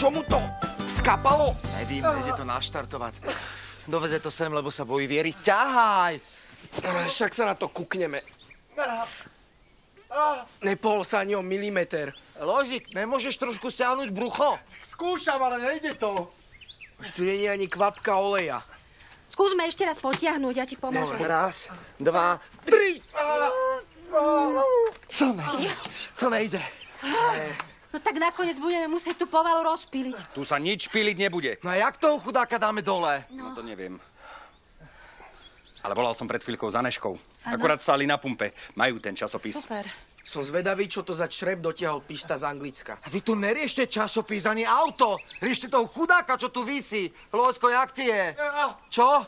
Čo mu to? Skapalo? Nevím, ide to naštartovať. Doveze to sem, lebo sa bojí viery. Ťahaj! Však sa na to kukneme. Nepol sa ani o milimeter. Ložik, nemôžeš trošku stiahnuť brucho? Skúšam, ale nejde to. Už tu je ani kvapka oleja. Skúsme ešte raz potiahnuť, ja ti pomôžem. Raz, dva, tri. Co nejde? To nejde. No tak nakoniec budeme musieť tú povalu rozpíliť. Tu sa nič píliť nebude. No a jak toho chudáka dáme dole? No to neviem. Ale volal som pred chvíľkou za Neškou. Akurát stáli na pumpe. Majú ten časopis. Super. Som zvedavý, čo to za črep dotiahol pišta z Anglicka. A vy tu neriešte časopis ani auto. Riešte toho chudáka, čo tu visí. Lojsko, jak ti je? Čo?